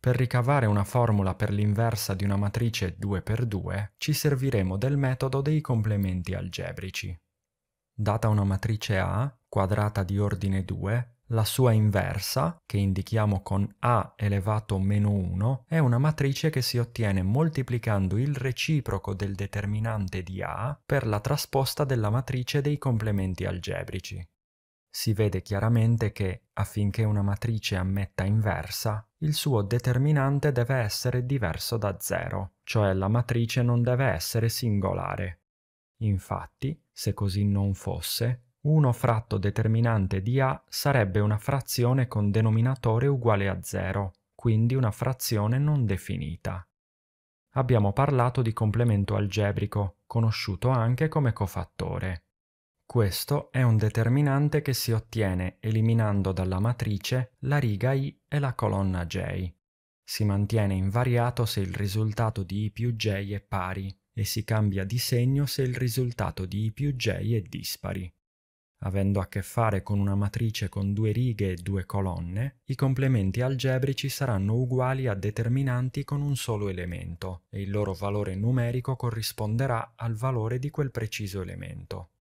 Per ricavare una formula per l'inversa di una matrice 2x2 ci serviremo del metodo dei complementi algebrici. Data una matrice A, quadrata di ordine 2, la sua inversa, che indichiamo con A elevato meno 1, è una matrice che si ottiene moltiplicando il reciproco del determinante di A per la trasposta della matrice dei complementi algebrici si vede chiaramente che, affinché una matrice ammetta inversa, il suo determinante deve essere diverso da zero, cioè la matrice non deve essere singolare. Infatti, se così non fosse, 1 fratto determinante di A sarebbe una frazione con denominatore uguale a 0, quindi una frazione non definita. Abbiamo parlato di complemento algebrico, conosciuto anche come cofattore. Questo è un determinante che si ottiene eliminando dalla matrice la riga i e la colonna j. Si mantiene invariato se il risultato di i più j è pari e si cambia di segno se il risultato di i più j è dispari. Avendo a che fare con una matrice con due righe e due colonne, i complementi algebrici saranno uguali a determinanti con un solo elemento e il loro valore numerico corrisponderà al valore di quel preciso elemento.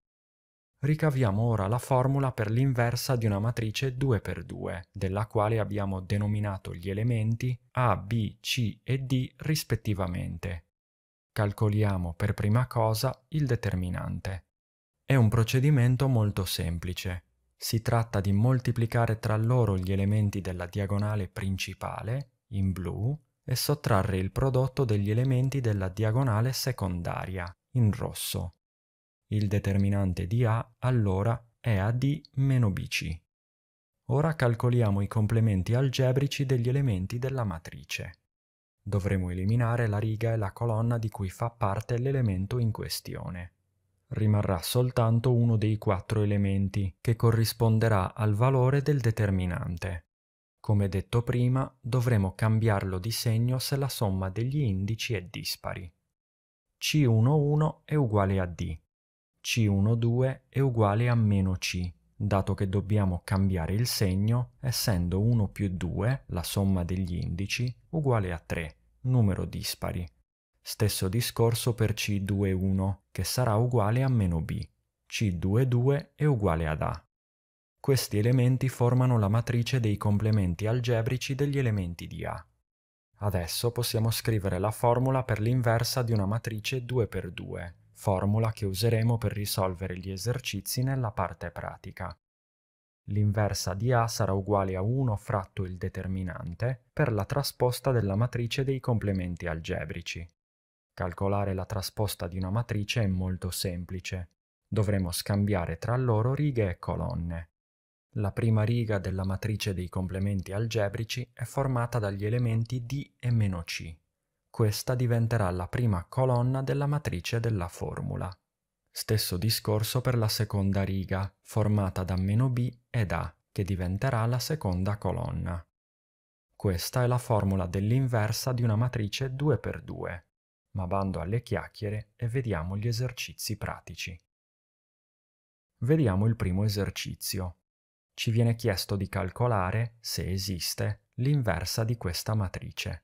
Ricaviamo ora la formula per l'inversa di una matrice 2x2, della quale abbiamo denominato gli elementi A, B, C e D rispettivamente. Calcoliamo per prima cosa il determinante. È un procedimento molto semplice. Si tratta di moltiplicare tra loro gli elementi della diagonale principale, in blu, e sottrarre il prodotto degli elementi della diagonale secondaria, in rosso. Il determinante di A allora è AD meno BC. Ora calcoliamo i complementi algebrici degli elementi della matrice. Dovremo eliminare la riga e la colonna di cui fa parte l'elemento in questione. Rimarrà soltanto uno dei quattro elementi, che corrisponderà al valore del determinante. Come detto prima, dovremo cambiarlo di segno se la somma degli indici è dispari. C11 è uguale a D, C12 è uguale a meno C, dato che dobbiamo cambiare il segno, essendo 1 più 2, la somma degli indici, uguale a 3, numero dispari. Stesso discorso per C21, che sarà uguale a meno B. C22 è uguale ad A. Questi elementi formano la matrice dei complementi algebrici degli elementi di A. Adesso possiamo scrivere la formula per l'inversa di una matrice 2x2, formula che useremo per risolvere gli esercizi nella parte pratica. L'inversa di A sarà uguale a 1 fratto il determinante per la trasposta della matrice dei complementi algebrici. Calcolare la trasposta di una matrice è molto semplice. Dovremo scambiare tra loro righe e colonne. La prima riga della matrice dei complementi algebrici è formata dagli elementi D e C questa diventerà la prima colonna della matrice della formula. Stesso discorso per la seconda riga, formata da meno b ed a, che diventerà la seconda colonna. Questa è la formula dell'inversa di una matrice 2x2, ma bando alle chiacchiere e vediamo gli esercizi pratici. Vediamo il primo esercizio. Ci viene chiesto di calcolare, se esiste, l'inversa di questa matrice.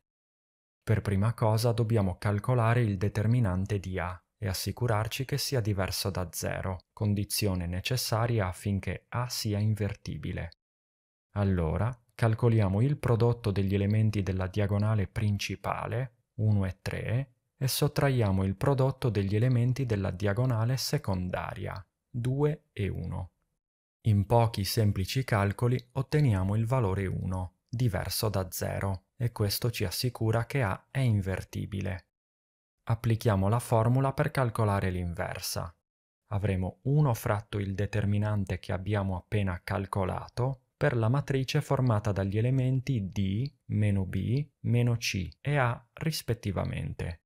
Per prima cosa dobbiamo calcolare il determinante di A e assicurarci che sia diverso da 0, condizione necessaria affinché A sia invertibile. Allora, calcoliamo il prodotto degli elementi della diagonale principale, 1 e 3, e sottraiamo il prodotto degli elementi della diagonale secondaria, 2 e 1. In pochi semplici calcoli otteniamo il valore 1, diverso da 0 e questo ci assicura che A è invertibile. Applichiamo la formula per calcolare l'inversa. Avremo 1 fratto il determinante che abbiamo appena calcolato per la matrice formata dagli elementi D, meno B, meno C e A rispettivamente.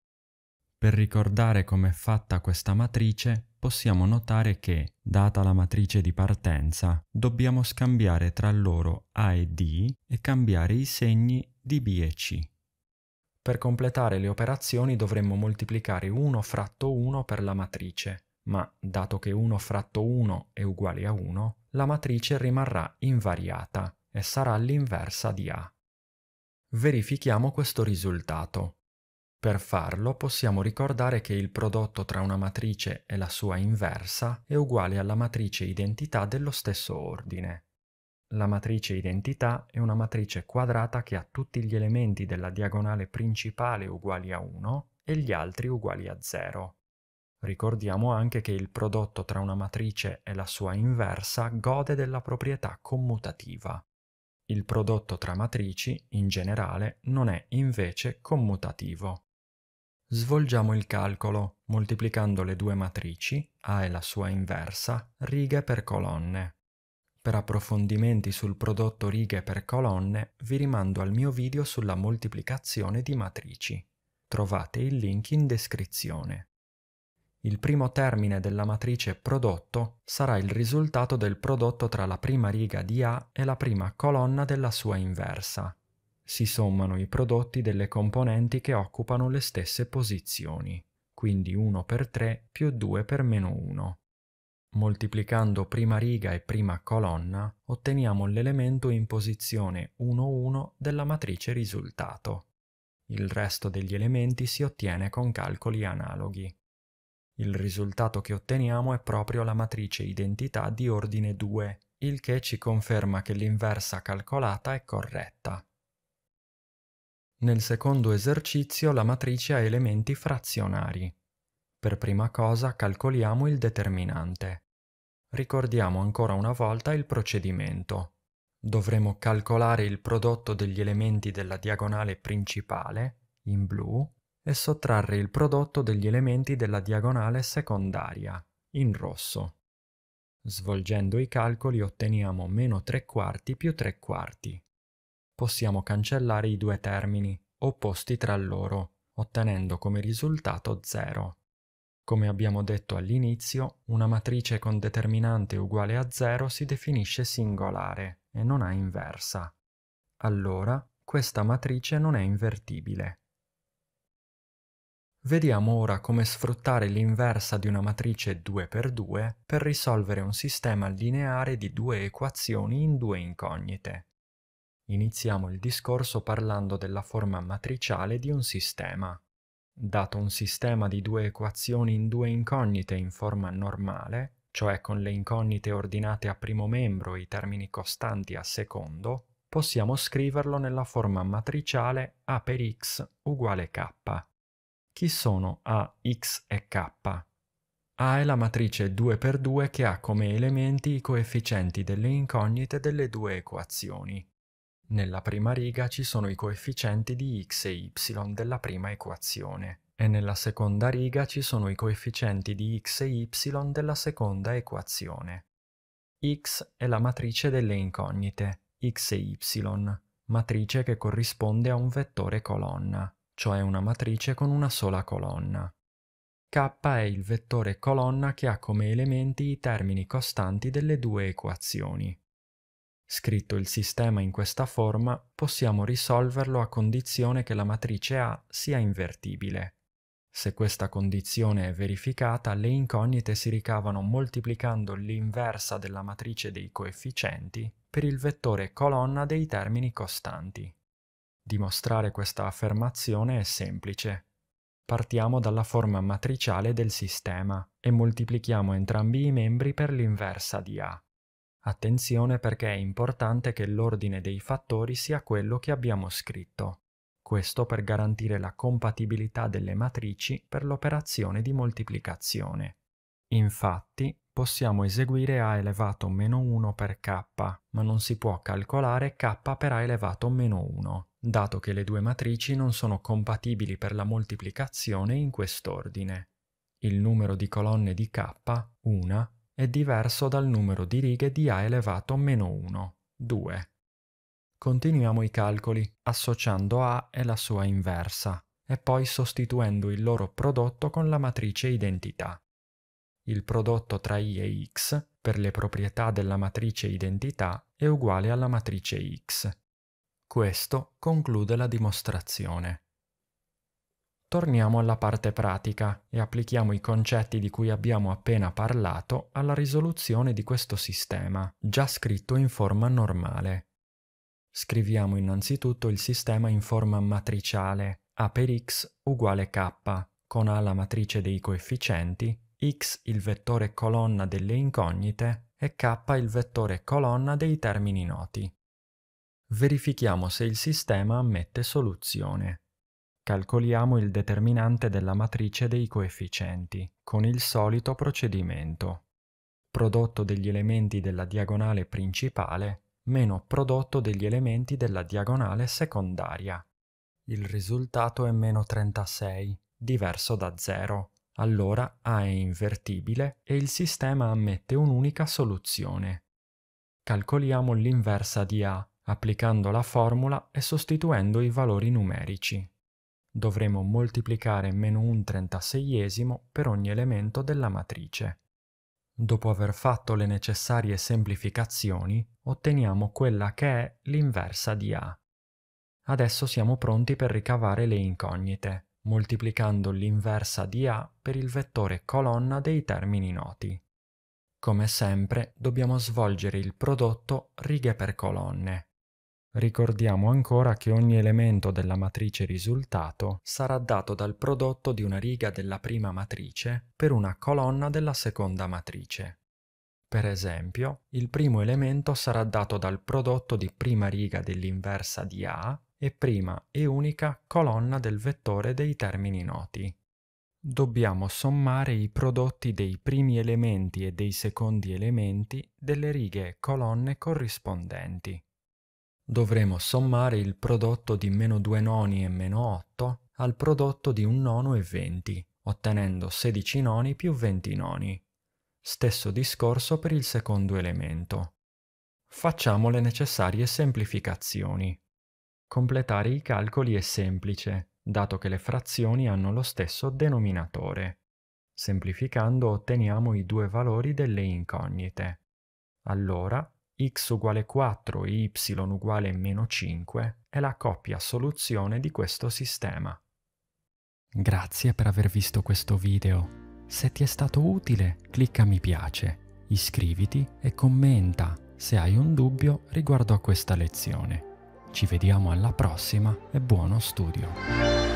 Per ricordare com'è fatta questa matrice, possiamo notare che, data la matrice di partenza, dobbiamo scambiare tra loro A e D e cambiare i segni di B e C. Per completare le operazioni dovremmo moltiplicare 1 fratto 1 per la matrice, ma dato che 1 fratto 1 è uguale a 1, la matrice rimarrà invariata e sarà l'inversa di A. Verifichiamo questo risultato. Per farlo possiamo ricordare che il prodotto tra una matrice e la sua inversa è uguale alla matrice identità dello stesso ordine. La matrice identità è una matrice quadrata che ha tutti gli elementi della diagonale principale uguali a 1 e gli altri uguali a 0. Ricordiamo anche che il prodotto tra una matrice e la sua inversa gode della proprietà commutativa. Il prodotto tra matrici, in generale, non è invece commutativo. Svolgiamo il calcolo moltiplicando le due matrici, A e la sua inversa, righe per colonne. Per approfondimenti sul prodotto righe per colonne vi rimando al mio video sulla moltiplicazione di matrici. Trovate il link in descrizione. Il primo termine della matrice prodotto sarà il risultato del prodotto tra la prima riga di A e la prima colonna della sua inversa. Si sommano i prodotti delle componenti che occupano le stesse posizioni, quindi 1 per 3 più 2 per meno 1. Moltiplicando prima riga e prima colonna otteniamo l'elemento in posizione 1, 1 della matrice risultato. Il resto degli elementi si ottiene con calcoli analoghi. Il risultato che otteniamo è proprio la matrice identità di ordine 2, il che ci conferma che l'inversa calcolata è corretta. Nel secondo esercizio la matrice ha elementi frazionari. Per prima cosa calcoliamo il determinante. Ricordiamo ancora una volta il procedimento. Dovremo calcolare il prodotto degli elementi della diagonale principale, in blu, e sottrarre il prodotto degli elementi della diagonale secondaria, in rosso. Svolgendo i calcoli otteniamo meno 3 quarti più 3 quarti. Possiamo cancellare i due termini, opposti tra loro, ottenendo come risultato 0. Come abbiamo detto all'inizio, una matrice con determinante uguale a 0 si definisce singolare e non ha inversa. Allora, questa matrice non è invertibile. Vediamo ora come sfruttare l'inversa di una matrice 2x2 per risolvere un sistema lineare di due equazioni in due incognite. Iniziamo il discorso parlando della forma matriciale di un sistema. Dato un sistema di due equazioni in due incognite in forma normale, cioè con le incognite ordinate a primo membro e i termini costanti a secondo, possiamo scriverlo nella forma matriciale A per x uguale k chi sono A, X e K? A è la matrice 2x2 che ha come elementi i coefficienti delle incognite delle due equazioni. Nella prima riga ci sono i coefficienti di x e y della prima equazione e nella seconda riga ci sono i coefficienti di x e y della seconda equazione. x è la matrice delle incognite, x e y, matrice che corrisponde a un vettore colonna cioè una matrice con una sola colonna. K è il vettore colonna che ha come elementi i termini costanti delle due equazioni. Scritto il sistema in questa forma, possiamo risolverlo a condizione che la matrice A sia invertibile. Se questa condizione è verificata, le incognite si ricavano moltiplicando l'inversa della matrice dei coefficienti per il vettore colonna dei termini costanti. Dimostrare questa affermazione è semplice. Partiamo dalla forma matriciale del sistema e moltiplichiamo entrambi i membri per l'inversa di A. Attenzione perché è importante che l'ordine dei fattori sia quello che abbiamo scritto. Questo per garantire la compatibilità delle matrici per l'operazione di moltiplicazione. Infatti, possiamo eseguire a elevato meno 1 per k, ma non si può calcolare k per a elevato meno 1 dato che le due matrici non sono compatibili per la moltiplicazione in quest'ordine. Il numero di colonne di K, una, è diverso dal numero di righe di A elevato meno 1, 2. Continuiamo i calcoli associando A e la sua inversa e poi sostituendo il loro prodotto con la matrice identità. Il prodotto tra i e x, per le proprietà della matrice identità, è uguale alla matrice x, questo conclude la dimostrazione. Torniamo alla parte pratica e applichiamo i concetti di cui abbiamo appena parlato alla risoluzione di questo sistema, già scritto in forma normale. Scriviamo innanzitutto il sistema in forma matriciale A per x uguale k, con A la matrice dei coefficienti, x il vettore colonna delle incognite e k il vettore colonna dei termini noti. Verifichiamo se il sistema ammette soluzione. Calcoliamo il determinante della matrice dei coefficienti con il solito procedimento. Prodotto degli elementi della diagonale principale meno prodotto degli elementi della diagonale secondaria. Il risultato è meno 36, diverso da 0. Allora A è invertibile e il sistema ammette un'unica soluzione. Calcoliamo l'inversa di A applicando la formula e sostituendo i valori numerici. Dovremo moltiplicare meno un trentaseiesimo per ogni elemento della matrice. Dopo aver fatto le necessarie semplificazioni, otteniamo quella che è l'inversa di A. Adesso siamo pronti per ricavare le incognite, moltiplicando l'inversa di A per il vettore colonna dei termini noti. Come sempre, dobbiamo svolgere il prodotto righe per colonne, Ricordiamo ancora che ogni elemento della matrice risultato sarà dato dal prodotto di una riga della prima matrice per una colonna della seconda matrice. Per esempio, il primo elemento sarà dato dal prodotto di prima riga dell'inversa di A e prima e unica colonna del vettore dei termini noti. Dobbiamo sommare i prodotti dei primi elementi e dei secondi elementi delle righe e colonne corrispondenti dovremo sommare il prodotto di meno 2 noni e meno 8 al prodotto di un nono e 20, ottenendo 16 noni più 20 noni. Stesso discorso per il secondo elemento. Facciamo le necessarie semplificazioni. Completare i calcoli è semplice, dato che le frazioni hanno lo stesso denominatore. Semplificando otteniamo i due valori delle incognite. Allora x uguale 4 e y uguale meno 5 è la coppia soluzione di questo sistema. Grazie per aver visto questo video. Se ti è stato utile, clicca mi piace, iscriviti e commenta se hai un dubbio riguardo a questa lezione. Ci vediamo alla prossima e buono studio!